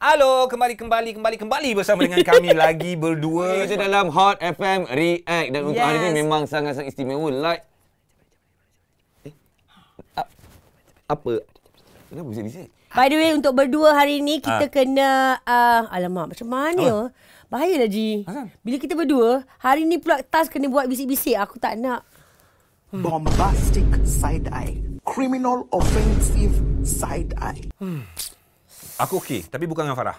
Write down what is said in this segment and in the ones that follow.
Halo, kembali kembali kembali kembali bersama dengan kami lagi berdua. Kita dalam Hot FM React dan untuk hari Yes. ini memang sangat-sangat istimewa. Like Eh, apa? Kenapa bisik-bisik? By the way, untuk berdua hari ni kita Ah. kena... Uh, alamak, macam mana? Bahayalah, Ji. Asal? Bila kita berdua, hari ni pula task kena buat bisik-bisik. Aku tak nak. bombastic side eye, criminal offensive side eye. Aku okey, tapi bukan dengan Farah.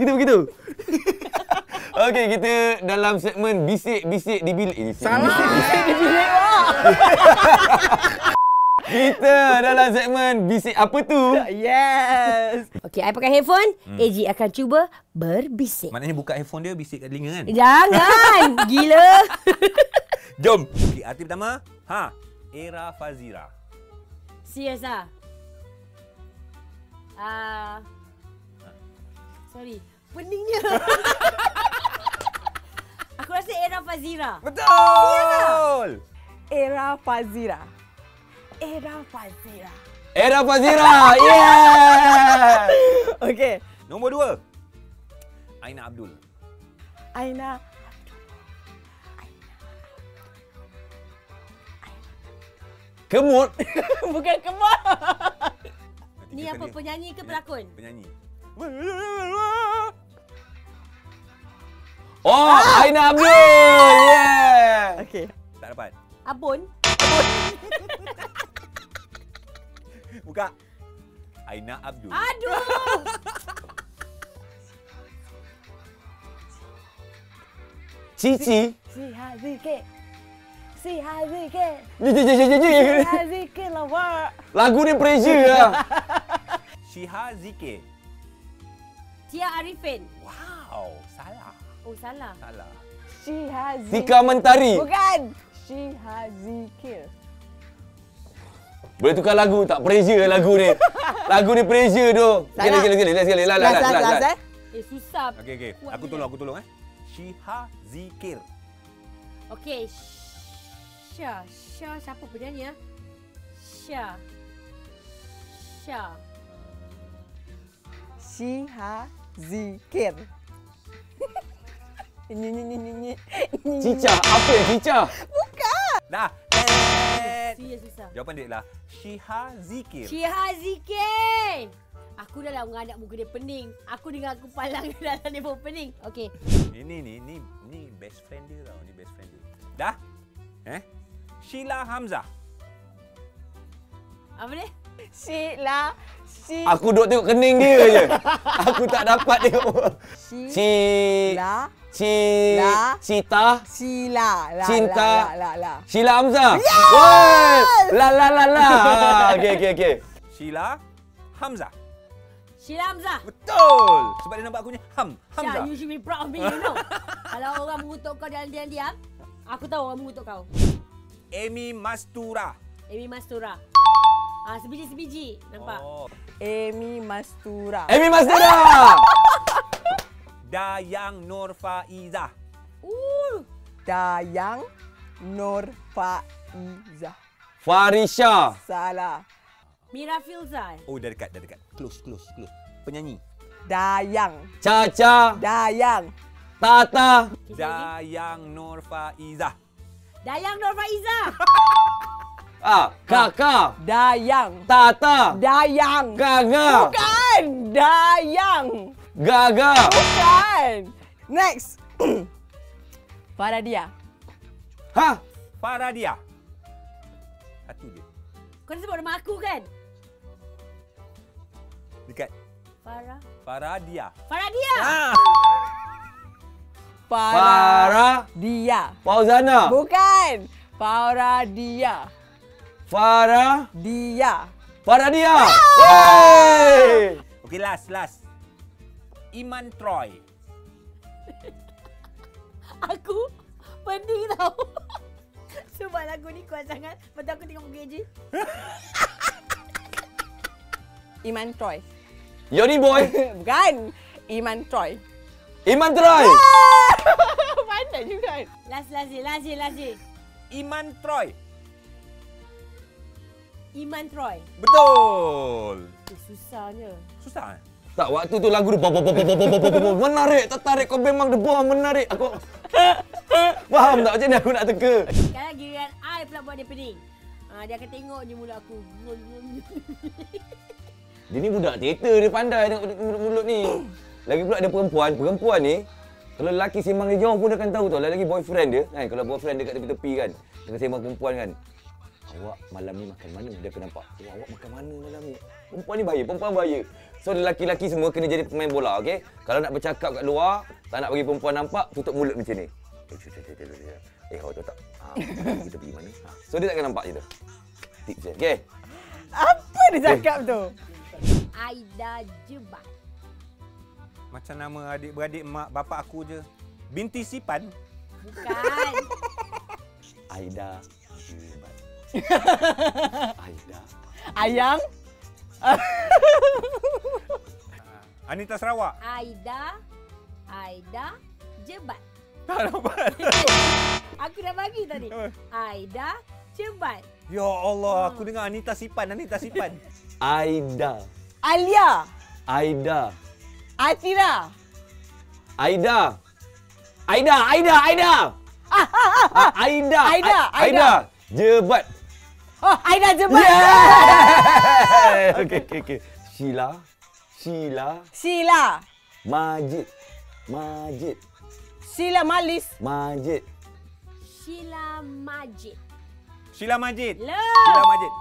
Gitu begitu. Okey, kita dalam segmen bisik-bisik di bilik ini. Salah. Bisik di bilik. kita dalam segmen bisik apa tu? Yes. Okay, I pakai headphone. Hmm. AG akan cuba berbisik. Maknanya buka handphone dia bisik kat telinga kan? Jangan. Gila. Jom. Okay, arti pertama. Ha. Era Fazira. Serius Uh, sorry. Peningnya. Aku rasa era Fazira. Betul! Era Fazira. Era Fazira. Era Fazira. Yeah! Okay. Nombor dua. Aina Abdul. Aina. Kemut. Bukan kemar. Ni kita apa, ni- penyanyi ke pelakon? Penyanyi. Oh, Aina Abdul. Yeah. Okay. Tak dapat. Abun. Buka. Aina Abdul. Aduh. Cici. Si hazike. Si hazike. Je je je je je, Si hazike lawa. Lagu ni pressure lah. Shiha Zike. Tia Arifin. Wow, salah. Oh, salah. Salah. Si hazike. Tika Mentari. Bukan. Si hazike. Boleh tukar lagu tak? Pressure lagu ni. Lagu ni pressure tu. Sekali, Salah. sekali, sekali. Last sekali. Last, last, Last, last, eh. Eh, susah. Okey, okey. Aku tolong, aku tolong eh. Shiha Zikir. Okey. Syah. Syah siapa penyanyi ah? Syah. Syah. Si hazikir. Nyi nyi nyi nyi. Cica. Apa yang Cica? Dah. Eh. Serius susah. Jawapan dia adalah Shiha Zikir. Syiha Zikir. Aku dah lah mengadap muka dia pening. Aku dengar aku palang dia dalam dia pun pening. Okey. Ini ni ni ni best friend dia tau, ni best friend dia. Dah? Eh? Sheila Hamzah. Apa dia? Sila. Si. Aku duk tengok kening dia je. Aku tak dapat tengok. Si. Si... La. Si... La. Cita. Sila. La. Cinta. La. La. La. Sheila Hamzah. Yes! La la la la. Okey okey okey. Sheila Hamzah. Sheila Hamzah. Betul. Sebab dia nampak aku ni Ham, Syah, Hamzah. you should be proud of me, you know. Kalau orang mengutuk kau dalam diam-diam, aku tahu orang mengutuk kau. Amy Mastura. Amy Mastura. Ah, sebiji-sebiji. Nampak? Oh. Amy Mastura. Amy Mastura. Dayang Nur Faizah. Uh, Dayang Nur Faizah. Farisha. Salah. Mira Filzah. Oh, dah dekat, dah dekat. Close, close, close. Penyanyi. Dayang. Caca. Dayang. Tata. Dayang Nur Faizah. Dayang Nur Faizah. Ah, Kakak. Dayang. Tata. Dayang. Gaga. Bukan. Dayang. Gaga. Bukan. Next. Faradia. Ha? Faradia. Satu je. Kau dah sebut nama aku kan? Dekat. Farah. Faradia. Faradia. Ah. Farah. Dia. Fauzana. Bukan. Faradia. Farah. Dia. Faradia. Wey! Okey, last, last. Iman Troy. Aku pening tau. Sebab lagu ni kuat sangat. Betul aku tengok muka je. Iman Troy. Yoni boy. Bukan. Iman Troy. Iman Troy. Pandai juga kan. Last, last, last, last. Iman Troy. Iman Troy. Betul. Eh, susahnya. Susah? Eh? Tak, waktu tu lagu dia menarik, tertarik. Kau memang the bomb, menarik. Aku... Faham tak macam ni aku nak teka? Sekarang giliran I pula buat dia pening. Uh, dia akan tengok je mulut aku. dia ni budak teater, dia pandai tengok mulut, mulut ni. Lagi pula ada perempuan. Perempuan ni, kalau lelaki sembang dia jauh pun dia akan tahu tau. Lagi boyfriend dia kan, kalau boyfriend dia kat tepi-tepi kan, dengan sembang perempuan kan. Awak malam ni makan mana? Dia akan nampak. Oh, awak makan mana malam ni? Perempuan ni bahaya, perempuan bahaya. So lelaki-lelaki semua kena jadi pemain bola, okey? Kalau nak bercakap kat luar, tak nak bagi perempuan nampak, tutup mulut macam ni. Eh, cuy, cuy. Eh, awak tahu tak? Ha, kita pergi mana? Ha. So dia takkan nampak je tu. Tips dia. Okey. Apa dia cakap tu? Aida Jebat. Macam nama adik-beradik mak bapak aku je. Binti Sipan. Bukan. Aida. Aida. Ayang? Anita Sarawak. Aida. Aida Jebat. Tak nampak. Aku dah bagi tadi. Aida Jebat. Ya Allah, aku dengar Anita Sipan, Anita Sipan. Aida. Alia? Aida. Atira? Aida. Aida, Aida, Aida. Ah, Aida. Aida, A- Aida. Jebat. Oh, Aida Jebat. Yeah! okey, okey, okey. Sheila. Sheila. Sheila. Majid. Majid. Sheila Malis. Majid. Sheila Majid. Sheila Majid. Love. Sheila Majid.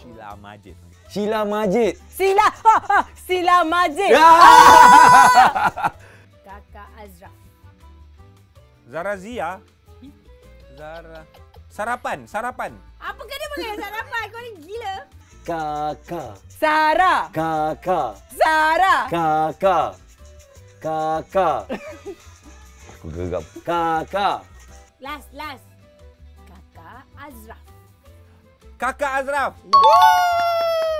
Sheila Majid. Sheila Majid. Sheila. Ha, ha. Sheila Majid. Ya! Kakak Azraf. Zara Zia. Zara. Sarapan, sarapan. Apa kena dia panggil sarapan? Kau ni gila. Kakak. Sarah. Kakak. Sarah. Kakak. Kakak. Aku geram. Kakak. Last, last. Kakak Azraf. Kakak Azraf. Tolong Azraf.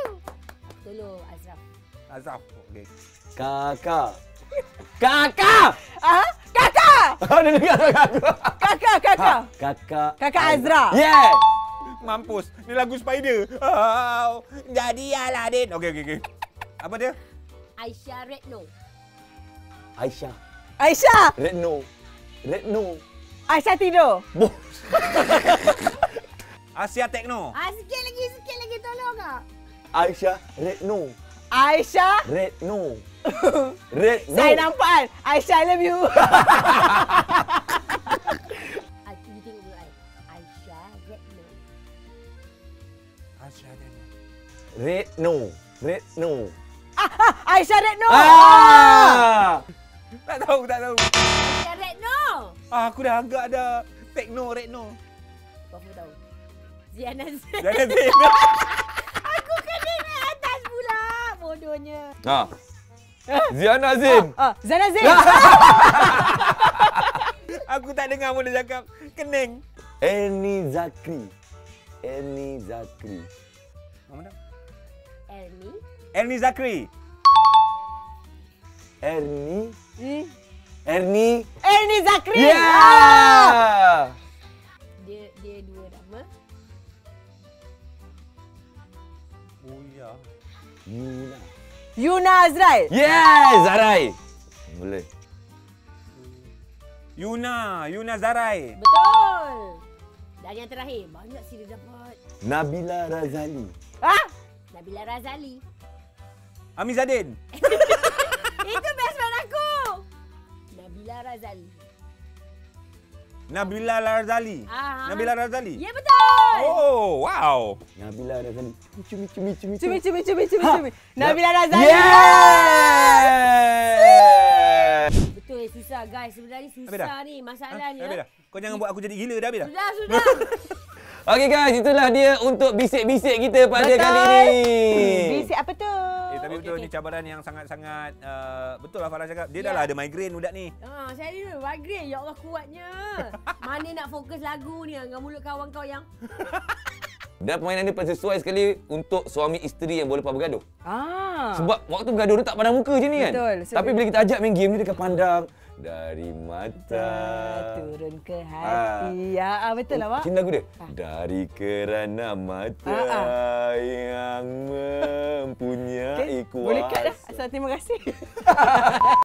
Azraf. Okey. Kakak. Kakak! Ah, kakak. Oh, dia dengar aku. Kakak, kakak. Kakak. Kakak Azra. Yeah! Mampus. Ni lagu Spider. Oh, jadi Aladdin. Okey, okey, okey. Apa dia? Aisyah Retno. Aisyah. Aisyah. Retno. Retno. Aisyah tidur. Boh. Asia Tekno. Ah, sikit lagi, sikit lagi. Tolong kak. Aisyah. Retno. Aisyah. Red no. Red no. Saya nampak kan. Aisyah, I love you. Red no. Red no. Ah, ah, Aisyah Red no. Ah. ah. Tak tahu, tak tahu. Aisyah Red no. Ah, aku dah agak ada techno Red no. Kau pun tahu. Ziana Zain. Ziana Zain. Ha. Ziana Zain. Ah, Zana Zain. aku tak dengar pun dia cakap. Kening. Ernie Zakri. Ernie Zakri. Nama dia? Erni. Ernie Zakri. Ernie. Hmm. Ernie. Ernie Zakri. Ah. Yeah! Dia dia dua nama. Oh ya. Yuna. Yuna Azrai. Yes, Zarai. Boleh. Yuna, Yuna Zarai. Betul. Dan yang terakhir, banyak sih dia dapat. Nabila Razali. Ah, Nabila Razali. Amizadin. Itu best friend aku. Nabila Razali. Nabila Razali. Ah. Nabila Razali. Ya betul. Oh, wow. Nabila Razali. Cumi cumi cumi cumi cumi cumi cumi cumi. Nabila Razali. Yeah! Betul eh, susah guys. Sebenarnya susah dah? ni Ha? masalahnya. Habis dah? Kau jangan buat aku jadi gila dah, habis dah? Sudah, sudah. Okey guys, itulah dia untuk bisik-bisik kita pada Betul. kali ini. Bisik apa tu? Tapi betul okey. ni cabaran yang sangat-sangat uh, betul lah Farah cakap. Dia Ya. dah lah ada migraine budak ni. Ha, saya ni migraine. Ya Allah kuatnya. Mana nak fokus lagu ni dengan mulut kawan kau yang Dan permainan ni sesuai sekali untuk suami isteri yang boleh lepas bergaduh. Ah. Sebab waktu bergaduh dia tak pandang muka je ni kan. Betul. So- Tapi bila kita ajak main game ni dia akan pandang, Dari mata. Turun ke hati. Ya, ah, betul lah, Mak. Cinta lagu dia? Ah. Dari kerana mata Ah, yang mempunyai Okay, kuasa. boleh cut dah. Asal terima kasih.